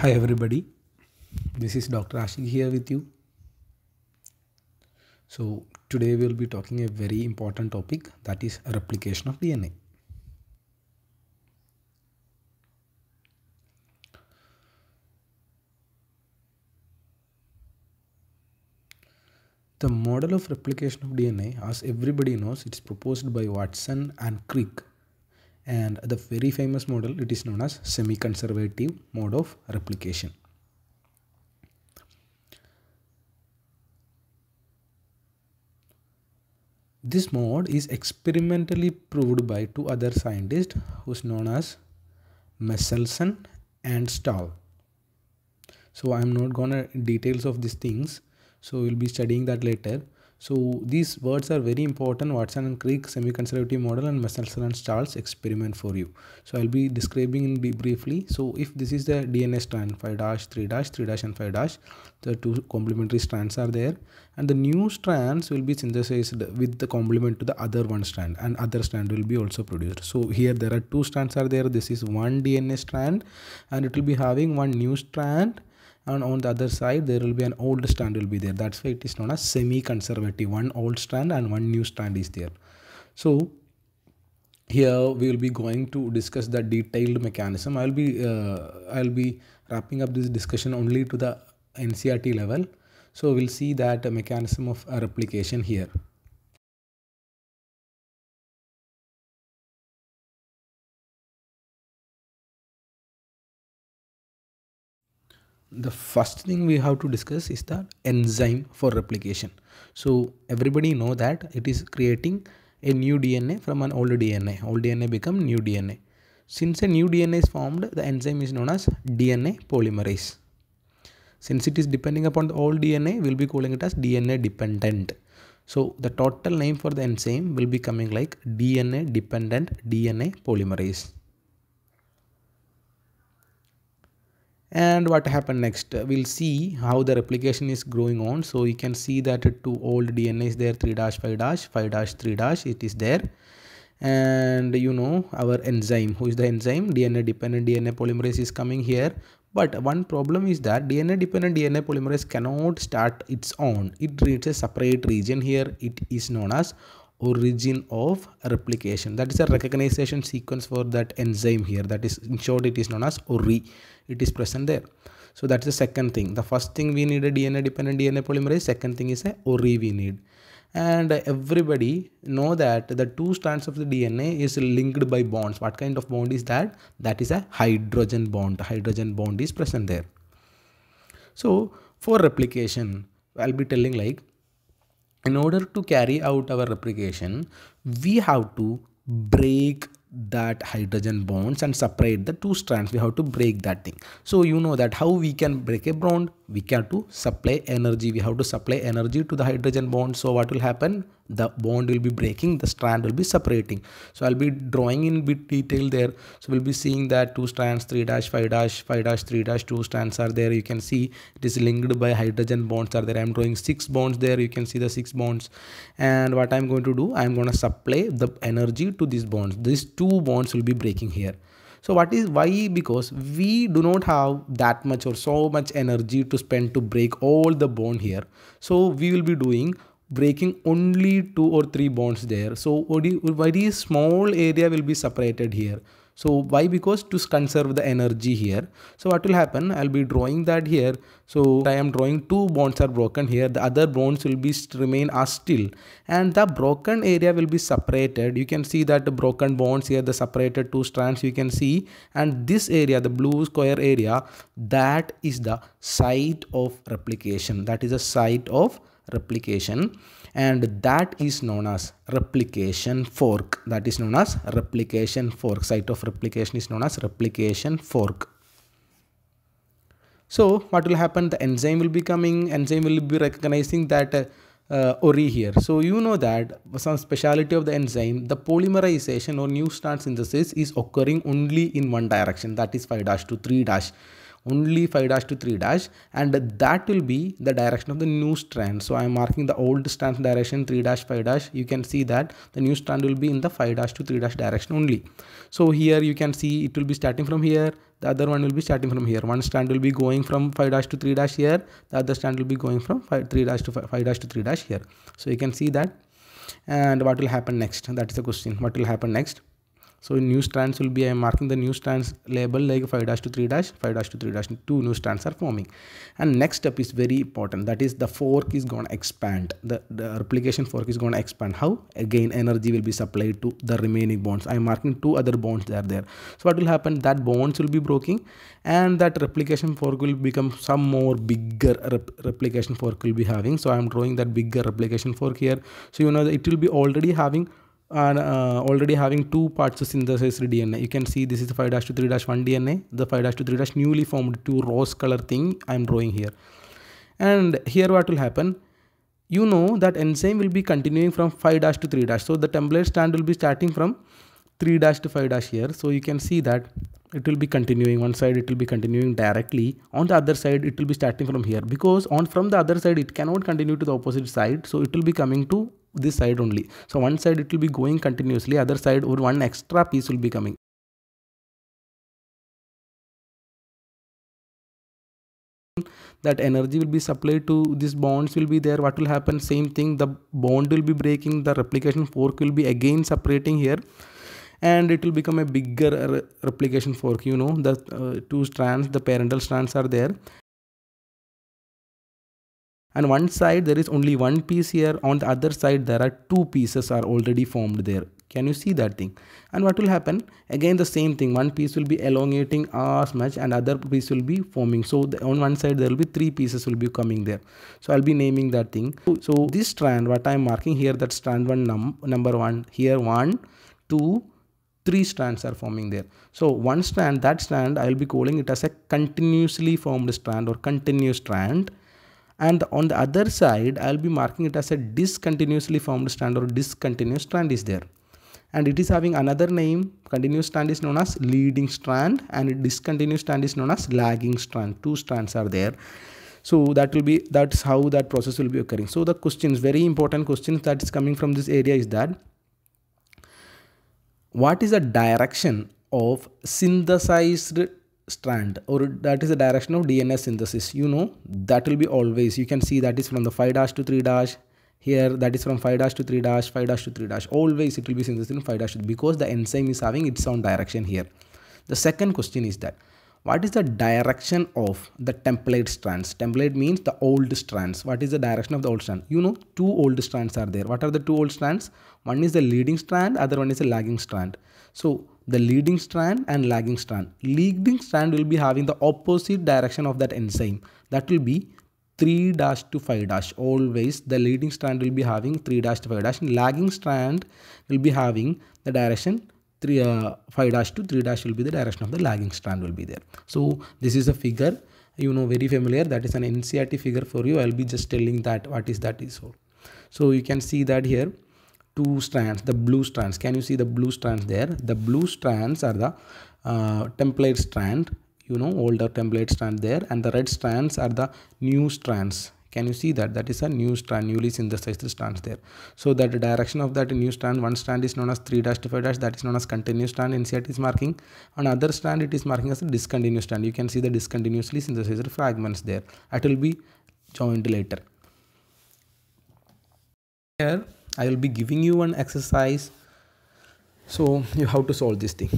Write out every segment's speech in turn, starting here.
Hi everybody, this is Dr. Ashiq here with you. So today we'll be talking a very important topic that is replication of DNA. The model of replication of DNA, as everybody knows, it's proposed by Watson and Crick. And the very famous model, it is known as semi-conservative mode of replication. This mode is experimentally proved by two other scientists who's known as Meselson and Stahl. So I'm not gonna details of these things. So we'll be studying that later. So these words are very important. Watson and Crick semi-conservative model and Meselson and Stahl's experiment for you. So I'll be describing in briefly. So if this is the DNA strand 5 dash 3 dash 3 dash and 5 dash, the two complementary strands are there and the new strands will be synthesized with the complement to the other one strand and other strand will be also produced. So here there are two strands are there. This is one DNA strand and it will be having one new strand and on the other side there will be an old strand will be there. That's why it is known as semi-conservative. One old strand and one new strand is there. So here we will be going to discuss the detailed mechanism. I'll be uh, i'll be wrapping up this discussion only to the NCERT level. So we'll see that mechanism of replication here the first thing we have to discuss is the enzyme for replication so everybody know that it is creating a new dna from an old dna old dna become new dna since a new dna is formed the enzyme is known as dna polymerase since it is depending upon the old dna we'll be calling it as dna dependent so the total name for the enzyme will be coming like dna dependent dna polymerase and what happened next? We'll see how the replication is growing on. So you can see that two old dna is there 3 dash 5 dash 5 dash 3 dash it is there. And you know our enzyme who is the enzyme? Dna dependent dna polymerase is coming here. But one problem is that dna dependent dna polymerase cannot start its own. It needs a separate region here. It is known as origin of replication. That is a recognition sequence for that enzyme here. That is in short it is known as ori. It is present there. So that's the second thing. The first thing we need a dna dependent dna polymerase. Second thing is a ori we need. And everybody know that the two strands of the dna is linked by bonds. What kind of bond is that? That is a hydrogen bond. Hydrogen bond is present there. So for replication i'll be telling like in order to carry out our replication we have to break that hydrogen bonds and separate the two strands. We have to break that thing. So you know that how we can break a bond we can to supply energy we have to supply energy to the hydrogen bond. So what will happen? The bond will be breaking the strand will be separating. So i'll be drawing in bit detail there. So we'll be seeing that two strands 3 dash 5 dash 5 dash 3 dash two strands are there. You can see it is linked by hydrogen bonds are there. I'm drawing six bonds there. You can see the six bonds. And what i'm going to do i'm going to supply the energy to these bonds. These two bonds will be breaking here so what is why? Because we do not have that much or so much energy to spend to break all the bond here. So we will be doing breaking only two or three bonds there. So very small area will be separated here so why? Because to conserve the energy here. So what will happen? I'll be drawing that here. So i am drawing two bonds are broken here. The other bonds will be remain as still. And the broken area will be separated. You can see that the broken bonds here the separated two strands you can see. And this area the blue square area that is the site of replication. That is the site of replication and that is known as replication fork. That is known as replication fork. Site of replication is known as replication fork. So what will happen? The enzyme will be coming. Enzyme will be recognizing that uh, ori here. So you know that some speciality of the enzyme the polymerization or new strand synthesis is occurring only in one direction. That is 5 dash to 3 dash only 5 dash to 3 dash and that will be the direction of the new strand. So i am marking the old strand direction 3 dash 5 dash. You can see that the new strand will be in the 5 dash to 3 dash direction only. So here you can see it will be starting from here the other one will be starting from here. One strand will be going from 5 dash to 3 dash here the other strand will be going from 5 3 dash to 5, 5 dash to 3 dash here. So you can see that. And what will happen next? That is the question. What will happen next so new strands will be I am marking the new strands label like 5 dash to 3 dash 5 dash to 3 dash two new strands are forming. And next step is very important. That is the fork is going to expand. The, the replication fork is going to expand. How? Again energy will be supplied to the remaining bonds. I am marking two other bonds that are there. So what will happen? That bonds will be breaking and that replication fork will become some more bigger rep replication fork will be having. So I am drawing that bigger replication fork here. So you know it will be already having and uh, already having two parts of synthesized DNA. You can see this is the 5 to 3 1 DNA, the 5 to 3 newly formed two rose color thing I am drawing here. And here what will happen? You know that enzyme will be continuing from 5 to 3 dash. So the template strand will be starting from 3 dash to 5 dash here. So you can see that it will be continuing one side it will be continuing directly on the other side it will be starting from here because on from the other side it cannot continue to the opposite side so it will be coming to this side only. So one side it will be going continuously other side or one extra piece will be coming. That energy will be supplied to these bonds will be there. What will happen? Same thing. The bond will be breaking. The replication fork will be again separating here. And it will become a bigger replication fork you know. The uh, two strands the parental strands are there and one side there is only one piece here. On the other side there are two pieces are already formed there. Can you see that thing? And what will happen? Again the same thing. One piece will be elongating as much and other piece will be forming. So the, on one side there will be three pieces will be coming there. So i'll be naming that thing. So, this strand what i'm marking here that strand one num number one here one two three strands are forming there. So one strand that strand i'll be calling it as a continuously formed strand or continuous strand and on the other side I'll be marking it as a discontinuously formed strand or discontinuous strand is there. And it is having another name. Continuous strand is known as leading strand and discontinuous strand is known as lagging strand. Two strands are there. So that will be that's how that process will be occurring. So the questions very important questions that is coming from this area is that what is the direction of synthesized strand or that is the direction of DNA synthesis you know that will be always you can see that is from the 5 dash to 3 dash here that is from 5 dash to 3 dash 5 dash to 3 dash always it will be synthesis in 5 dash because the enzyme is having its own direction here. The second question is that what is the direction of the template strands? Template means the old strands. What is the direction of the old strand? You know two old strands are there. What are the two old strands? One is the leading strand other one is the lagging strand. So the leading strand and lagging strand. Leading strand will be having the opposite direction of that enzyme. That will be 3 dash to 5 dash. Always the leading strand will be having 3 dash to 5 dash. And lagging strand will be having the direction 3 uh, 5 dash to 3 dash will be the direction of the lagging strand will be there. So this is a figure you know very familiar that is an NCERT figure for you. I'll be just telling that what is that is so. So you can see that here two strands the blue strands. Can you see the blue strands there? The blue strands are the uh, template strand you know older template strand there and the red strands are the new strands. Can you see that? That is a new strand newly synthesized strands there. So that the direction of that new strand one strand is known as 3 dash to 5 dash that is known as continuous strand NCERT is marking. Another strand it is marking as a discontinuous strand. You can see the discontinuously synthesized fragments there. That will be joined later. Here I will be giving you an exercise. So you have to solve this thing.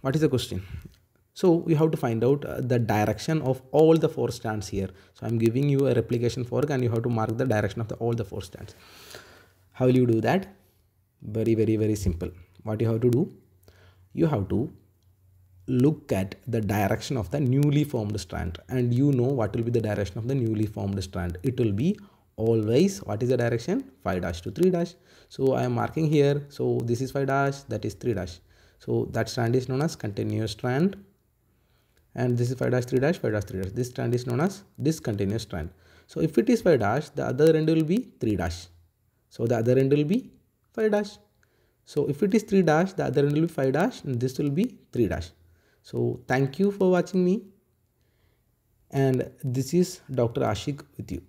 What is the question? So you have to find out uh, the direction of all the four strands here. So I'm giving you a replication fork and you have to mark the direction of the, all the four strands. How will you do that? Very, very, very simple. What you have to do? You have to look at the direction of the newly formed strand and you know what will be the direction of the newly formed strand. It will be always what is the direction? 5 dash to 3 dash. So i am marking here. So this is 5 dash that is 3 dash. So that strand is known as continuous strand. And this is 5 dash 3 dash 5 dash 3 dash. This strand is known as discontinuous strand. So if it is 5 dash the other end will be 3 dash. So the other end will be 5 dash. So if it is 3 dash the other end will be 5 dash and this will be 3 dash. So thank you for watching me. And this is Dr. Ashiq with you.